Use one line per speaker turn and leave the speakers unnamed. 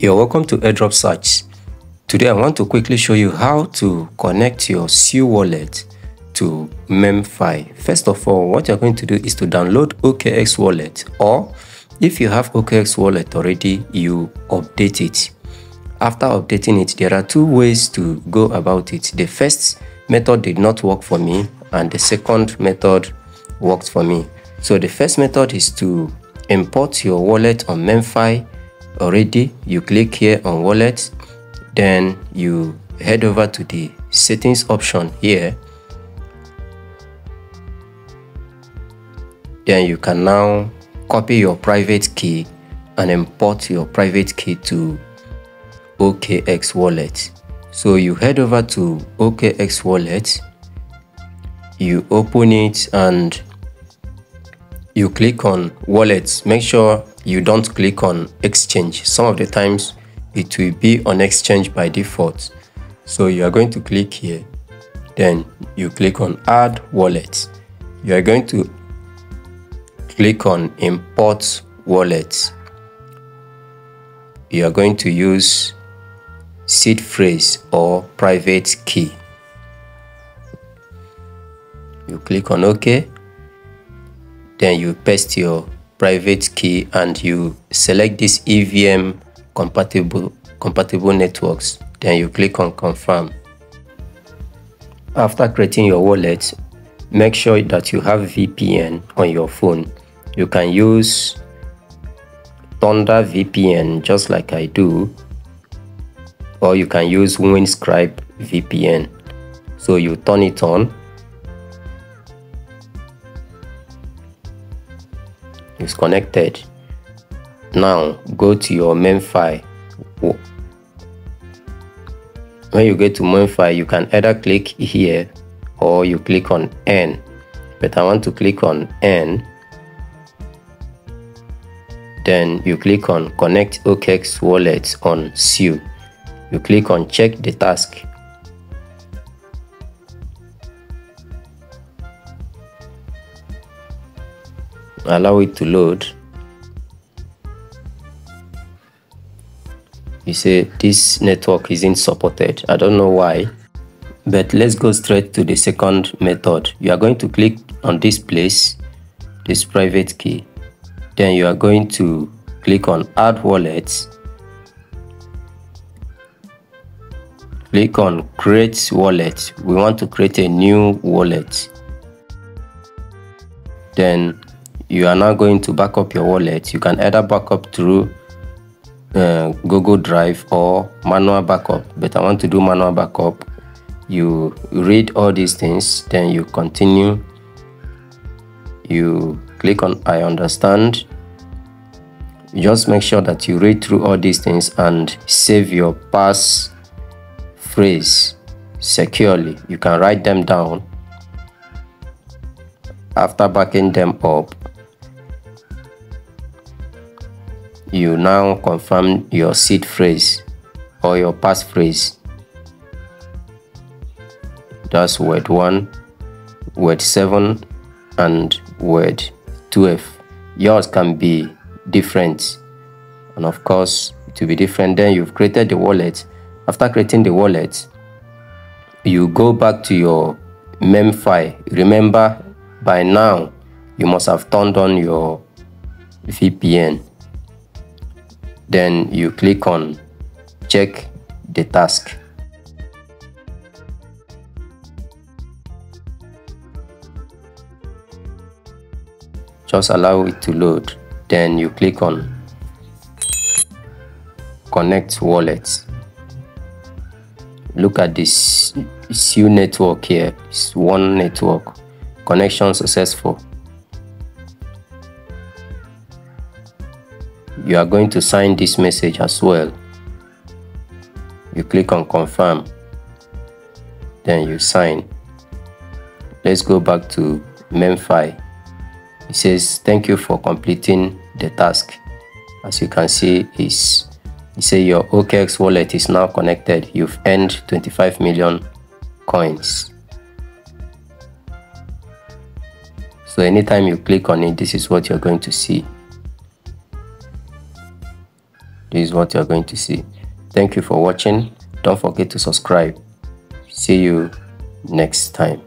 You're welcome to airdrop search. Today I want to quickly show you how to connect your Sui wallet to MemeFi. First of all, what you're going to do is to download OKX wallet or if you have OKX wallet already, you update it. After updating it, there are two ways to go about it. The first method did not work for me and the second method worked for me. So the first method is to import your wallet on MemeFi already you click here on wallet then you head over to the settings option here. Then you can now copy your private key and import your private key to OKX wallet. So you head over to OKX wallet you open it and you click on wallets. Make sure you don't click on exchange. Some of the times it will be on exchange by default. So you are going to click here. Then you click on add wallet. You are going to click on import wallet. You are going to use seed phrase or private key. You click on ok. Then you paste your private key and you select this EVM compatible compatible networks then you click on confirm. After creating your wallet make sure that you have VPN on your phone. You can use Thunder VPN just like I do or you can use Windscribe VPN so you turn it on is connected. Now go to your MemeFi when you get to MemeFi you can either click here or you click on N. But I want to click on N. Then you click on connect OKX wallet on Sui you click on check the task allow it to load. You say this network isn't supported. I don't know why but let's go straight to the second method. You are going to click on this place this private key. Then you are going to click on add wallet click on create wallet. We want to create a new wallet. Then you are now going to back up your wallet. You can either back up through uh, google drive or manual backup. But i want to do manual backup. You read all these things then you continue. You click on i understand. Just make sure that you read through all these things and save your pass phrase securely. You can write them down after backing them up you now confirm your seed phrase or your passphrase that's word 1 word 7 and word 12 yours can be different. And of course will be different. Then you've created the wallet. After creating the wallet you go back to your memefi remember by now you must have turned on your vpn then you click on check the task. Just allow it to load. Then you click on connect wallet look at this. Sui network here. It's one network. Connection successful you are going to sign this message as well. You click on confirm. Then you sign. Let's go back to memefi it says thank you for completing the task. As you can see is it say your okx wallet is now connected. You've earned 25 million coins. So anytime you click on it this is what you're going to see this is what you're going to see. Thank you for watching. Don't forget to subscribe. See you next time